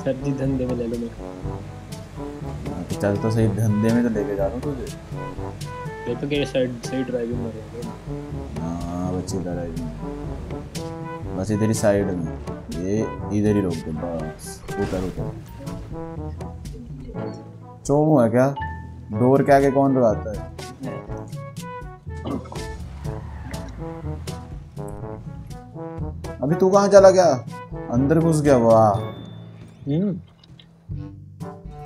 Sir जी धंधे में ले लो मैं तो चल तो सही धंधे में तो लेके जा रहा हूँ तुझे। देखो कि ये साइड सही ड्राइविंग में रहोगे हाँ बच्चे इधर आई बस इधर ही साइड में। ये इधर ही रोक दे बस। उतर उतर चोमू है क्या? डोर के आगे कौन लगाता है? अभी तू कहाँ चला गया? अंदर घुस गया वाह।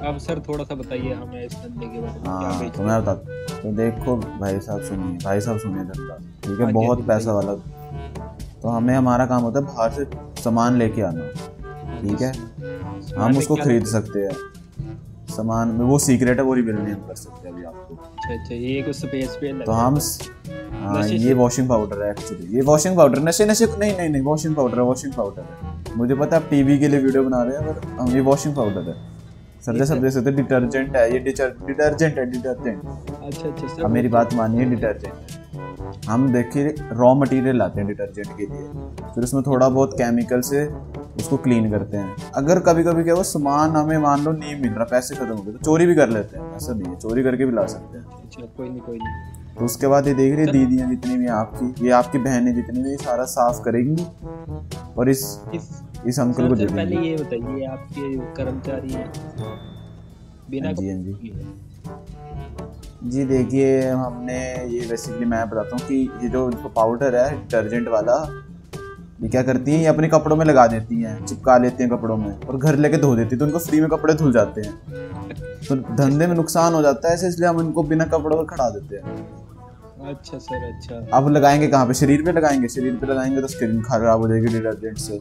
अब सर थोड़ा सा बताइए हमें इस धंधे के बारे में क्या हाँ बेच तो मैं बता तो देखो भाई साहब सुनिए भाई साहब सुनिए धंधा ठीक है? हाँ बहुत हाँ पैसा वाला तो हमें हमारा काम होता है बाहर से सामान लेके आना ठीक है? हम उसको खरीद सकते हैं। सामान में वो सीक्रेट है वो रिवील नहीं कर सकते अभी आपको अच्छा अच्छा ये कुछ स्पेस पे तो हम हाँ ये वॉशिंग पाउडर है एक्चुअली ये वॉशिंग पाउडर नशे नशे नहीं नहीं नहीं वॉशिंग पाउडर है वॉशिंग पाउडर है। मुझे पता है आप टीवी के लिए वीडियो बना रहे हैं पर हम ये वॉशिंग पाउडर है। सर जैसे जैसे डिटर्जेंट है ये डिटर्जेंट है डिटर्जेंट अच्छा अच्छा सर। अब मेरी बात मानिए डिटर्जेंट हम देखिए रॉ मटेरियल लाते हैं डिटर्जेंट के लिए। फिर उसमें थोड़ा बहुत केमिकल से उसको क्लीन करते हैं। अगर कभी कभी क्या वो सामान हमें मान लो नहीं मिल रहा पैसे खत्म हो गए तो चोरी भी कर लेते हैं। ऐसा नहीं है चोरी करके भी ला सकते हैं। अच्छा कोई नहीं कोई नहीं। तो उसके बाद ये देख रही दीदियाँ जितनी भी आपकी ये आपकी बहनें जितनी भी सारा साफ़ करेंगी और इस इस इस अंकल को पहले ये बताइए आपके कर्मचारी हैं? बिना हाँ जी, हाँ जी। जी देखिए हमने ये बेसिकली मैं बताता हूँ कि ये जो पाउडर है डिटर्जेंट वाला ये क्या करती हैं? ये अपने कपड़ों में लगा देती हैं चिपका लेती हैं कपड़ों में और घर लेके धो देती हैं तो उनको फ्री में कपड़े धुल जाते हैं। तो धंधे में नुकसान हो जाता है ऐसे इसलिए हम इनको बिना कपड़ों पर खड़ा देते हैं। अच्छा सर अच्छा। अब लगाएँगे कहाँ पे? शरीर पे लगाएँगे? शरीर पे लगाएँगे तो स्किन खराब हो जाएगी डिटर्जेंट से।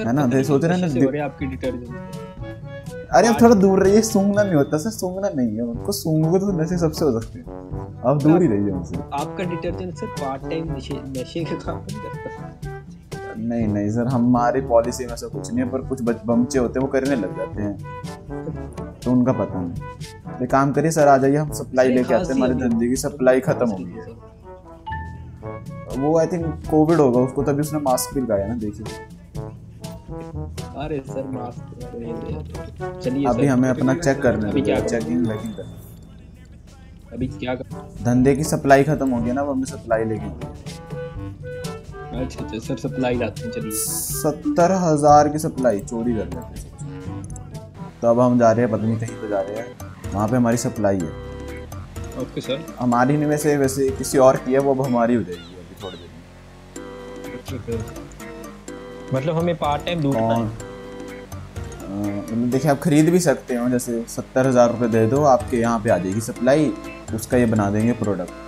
है ना, तो सोच रहे ना, आपकी डिटर्जेंट अरे आप थोड़ा दूर रहिए सूंघना नहीं होता सर सूंघना नहीं है। उनको सूंघोगे तो नशे सबसे हो सकते हैं। आप दूर ही रहिए उनसे। आपका डिटर्जेंट सर पार्ट टाइम नशे का काम करता नहीं नहीं सर हमारी पॉलिसी में ऐसा कुछ नहीं है पर कुछ बमचे होते हैं वो करने लग जाते हैं। तो उनका पता नहीं। ये काम करिए सर आ जाइए हम सप्लाई लेके आते हैं हमारी धंधे की सप्लाई खत्म हो गई है। वो आई थिंक कोविड होगा उसको तभी उसने मास्क भी लगाया ना देखिए। अरे सर मास्क चलिए अभी हमें अपना चेक करना करें? चेकिंग वेकिंग करनी अभी क्या कर धंधे की सप्लाई खत्म हो गई ना वो हमें सप्लाई लेके अच्छा अच्छा सर सप्लाई लाते हैं चलिए। सत्तर हज़ार की सप्लाई चोरी कर लेते हैं। तो अब हम जा रहे हैं पता नहीं कहीं पे जा रहे हैं। वहाँ पे हमारी सप्लाई है। Okay sir. हमारी नहीं वैसे वैसे किसी और की है वो अब हमारी हो जाएगी अभी थोड़ी देर में। मतलब हमें पार्ट टाइम ढूंढना है। मतलब देखिए आप खरीद भी सकते हो जैसे सत्तर हज़ार रुपये दे दो आपके यहाँ पे आ जाएगी सप्लाई। उसका ये बना देंगे प्रोडक्ट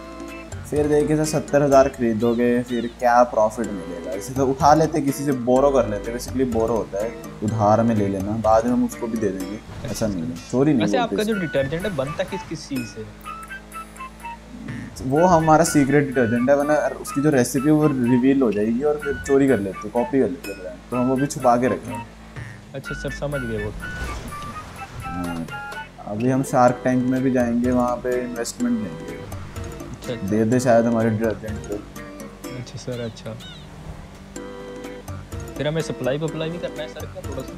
फिर देखिए सर सत्तर हज़ार खरीदोगे फिर क्या प्रॉफिट मिलेगा? इसे तो उठा लेते किसी से बोरो कर लेते बेसिकली बोरो होता है। उधार में ले लेना बाद में हम उसको भी दे देंगे। ऐसा नहीं है चोरी नहीं आपका जो डिटर्जेंट है बनता किस किस चीज़ से? वो हमारा सीक्रेट डिटर्जेंट है वरना उसकी जो रेसिपी वो रिवील हो जाएगी और फिर चोरी कर लेते कॉपी कर लेते। brand। तो हम वो भी छुपा के रखें अच्छा सर समझ गए वो। हाँ, अभी हम शार्क टैंक में भी जाएँगे वहाँ पे इन्वेस्टमेंट लेंगे अच्छा दे दे शायद हमारे डिटर्जेंट पे अच्छा सर अच्छा। फिर हमें सप्लाई वप्लाई भी करना है सर का थोड़ा सा?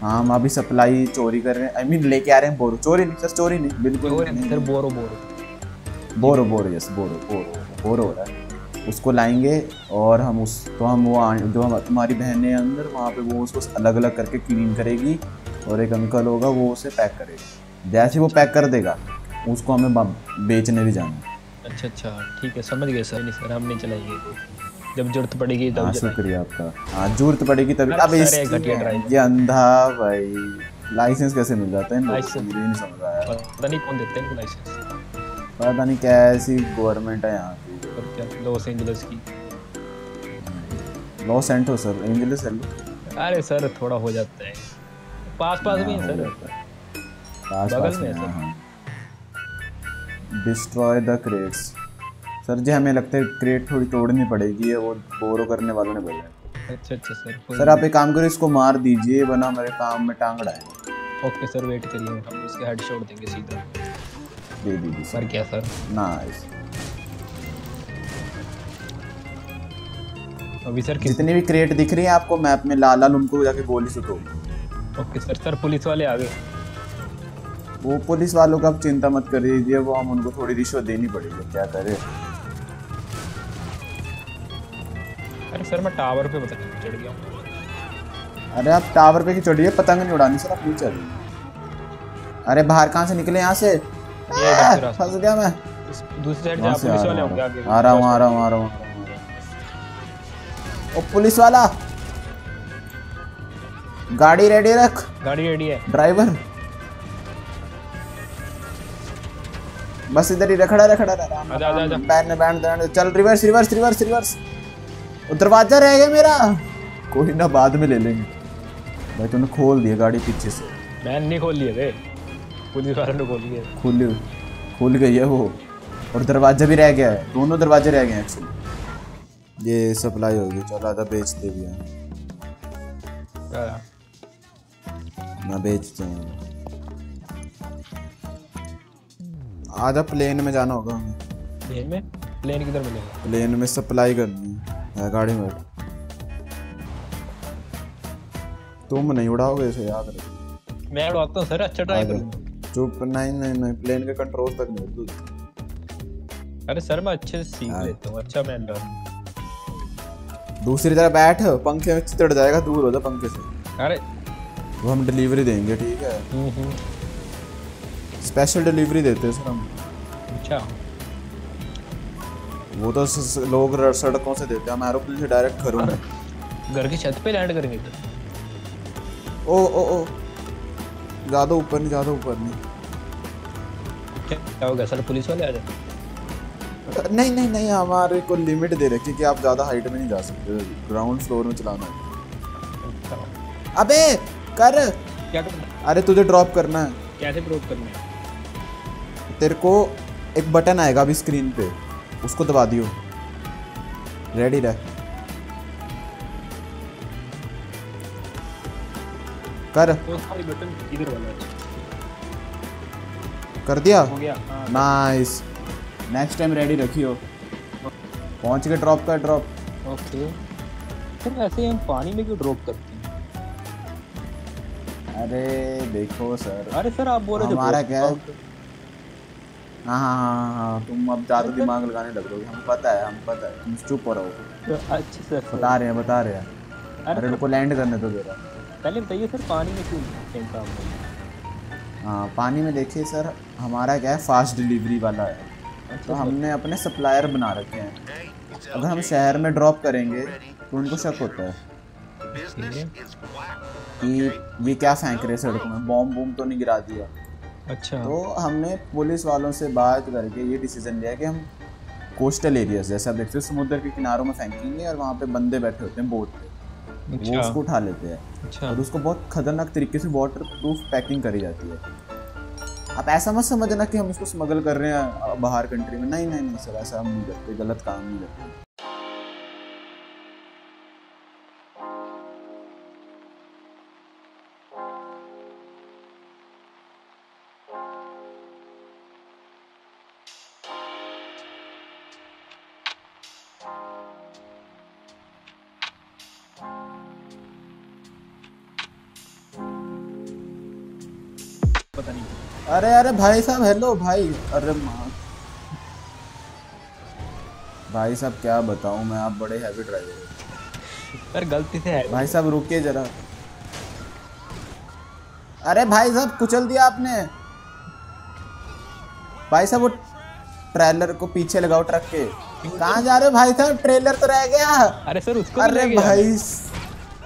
हाँ हम अभी सप्लाई चोरी कर रहे हैं। आई मीन लेके आ रहे हैं बोरो। चोरी नहीं सर चोरी नहीं। बिल्कुल और नहीं, सर बोरो बोरो। बोरो बोरो यस बोरो बोरो बोरो हो रहा है। उसको लाएँगे और हम उस तो हम वो जो हम तुम्हारी बहनें अंदर वहाँ पे वो उसको अलग अलग करके क्लीन करेगी। और एक अंकल होगा वो उसे पैक करेगा। जैसे वो पैक कर देगा उसको हमें बेचने भी जाना अच्छा अच्छा ठीक है समझ गए सर। नहीं सर हम नहीं चलाएँगे। जब ज़रूरत पड़ेगी तब हाँ शुक्रिया आपका। हाँ ज़रूरत पड़ेगी तभी। अब इस ये अंधा भाई लाइसेंस कैसे मिल जाता है। मुझे नहीं समझ आया। पता नहीं कौन देते हैं लाइसेंस पता नहीं कैसी गवर्नमेंट है यहाँ की। लॉस एंजलिस की। लॉस एंटोस सर एंजलिस है अरे सर थोड़ा हो जाता है। पास पास में है सर। बगल में है destroy the crates sir ji हमें लगता है क्रेट थोड़ी तोड़नी पड़ेगी वो बोरो करने वालों ने बोला अच्छा अच्छा सर सर आप एक काम करो इसको मार दीजिए वरना हमारे काम में टांग नहीं। ओके सर वेट करिए हम इसके हेड शॉट देंगे सीधा। दे दीजिए सर। सर क्या सर? नाइस अभी सर किस जितनी भी क्रेट दिख रही है आपको मैप में लाल लाल उनको जाके गोली से तोड़ ओके सर सर पुलिस वाले आ गए। वो पुलिस वालों का आप चिंता मत कर दीजिए वो हम उनको थोड़ी रिश्वत देनी पड़ेगी क्या करे? अरे सर मैं टावर पे चढ़ गया हूँ। अरे आप टावर पे की चढ़िए पतंग नहीं उड़ानी सर आप नीचे आ जाइए अरे बाहर कहाँ से निकले यहाँ से। फंस गया मैं। दूसरी साइड आ पुलिस वाले होंगे आगे। आ रहा हूँ आ रहा हूँ आ रहा हूँ। ओ पुलिस वाला! गाड़ी रेडी रख। गाड़ी रेडी है। ड्राइवर बस इधर ही रखड़ा रखड़ा। बैठ बैठ बैठ चल रिवर्स रिवर्स रिवर्स रिवर्स दरवाज़ा रह गया मेरा। कोई ना बाद में ले लेंगे। भाई तूने खोल दिया गाड़ी पीछे से। मैंने नहीं खोल लिए थे पुलिस वालों ने खोल लिए। खुल खुल गई है वो। और दरवाज़ा भी रह गया है। दोनों दरवाजे रह गए हैं एक्चुअली ये सप्लाई होगी। चलो आधा बेचते भी हैं। हाँ, ना बेचते हैं। आधा प्लेन में जाना होगा हमें। प्लेन में? प्लेन किधर मिलेगा? प्लेन में सप्लाई करनी है गाड़ी में। तुम नहीं उड़ाओगे इसे याद रखो मैं उड़ाता हूँ सर अच्छा ट्राई। करूँगा चुप नहीं नहीं नहीं प्लेन के कंट्रोल तक नहीं तू अरे सर मैं अच्छे से सीख हाँ। लेता हूँ अच्छा मैं दूसरी तरफ़ बैठ पंखे में चितड़ जाएगा दूर हो जा पंखे से। अरे वो हम डिलीवरी देंगे ठीक है? हम्म, हम्म, स्पेशल डिलीवरी देते हैं सर हम। अच्छा। वो तो लोग सड़कों से देते हैं। हम एरोप्लेन से डायरेक्ट घरों में घर की छत पे लैंड करेंगे तो? ओ ओ ओ। ज़्यादा ऊपर नहीं ज़्यादा ऊपर नहीं। क्या होगा सर पुलिस वाले आ जाए नहीं नहीं नहीं हमारे को लिमिट दे रखी कि आप ज़्यादा हाइट में नहीं जा सकते। ग्राउंड फ्लोर में चलाना है। अच्छा। अबे! कर। क्या अरे तुझे ड्रॉप करना है। कैसे ड्रॉप करना है? तेरे को एक बटन आएगा अभी स्क्रीन पे। उसको दबा दियो। रेडी रह। कर। तो बटन इधर वाला कर दिया? हो गया। नाइस नेक्स्ट टाइम रेडी रखियो। पहुँच के ड्रॉप कर ड्रॉप ओके सर ऐसे हम पानी में क्यों ड्रॉप करते अरे देखो सर। अरे सर आप बोल रहे थे हमारा क्या हाँ? हाँ हाँ हाँ तुम अब ज़्यादा दिमाग लगाने लग रहे हो। हमें पता है हमें पता है। तुम चुप हो रहो अच्छा सर बता रहे हैं बता रहे हैं। अरे उनको लैंड करने दो जरा। पहले बताइए सर पानी में क्यों फेंका हाँ पानी में देखिए सर हमारा क्या है फास्ट डिलीवरी वाला है। तो अच्छा सर। हमने अपने सप्लायर बना रखे हैं। अगर हम शहर में ड्रॉप करेंगे तो उनको शक होता है। कि ये क्या फेंक रहे सड़क में? बॉम्ब बूम तो नहीं गिरा दिया। अच्छा। तो हमने पुलिस वालों से बात करके ये डिसीज़न लिया कि हम कोस्टल एरियाज़ जैसे आप देखते हो समुद्र के किनारों में फेंकेंगे और वहाँ पे बंदे बैठे होते हैं बोट पे। वो अच्छा। उसको उठा लेते हैं। अच्छा। और उसको बहुत खतरनाक तरीके से वाटर प्रूफ पैकिंग करी जाती है। आप ऐसा मत समझना कि हम इसको स्मगल कर रहे हैं बाहर कंट्री में। नहीं नहीं नहीं सर ऐसा हम नहीं करते गलत काम नहीं करते। पता नहीं। अरे अरे भाई साहब हेलो भाई। अरे माँ। भाई साहब क्या बताऊँ मैं आप बड़े हैवी ड्राइवर हो। सर गलती से है भाई साहब रुकिए जरा। अरे भाई साहब कुचल दिया आपने। भाई साहब वो ट्रेलर को पीछे लगाओ ट्रक के। कहाँ जा रहे हो भाई साहब? ट्रेलर तो रह गया। अरे सर उसको अरे भाई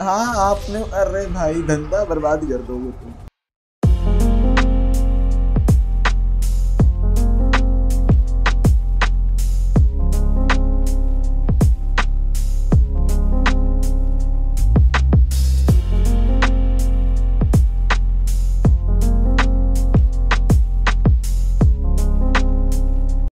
हाँ आपने अरे भाई धंधा बर्बाद कर दोगे तुम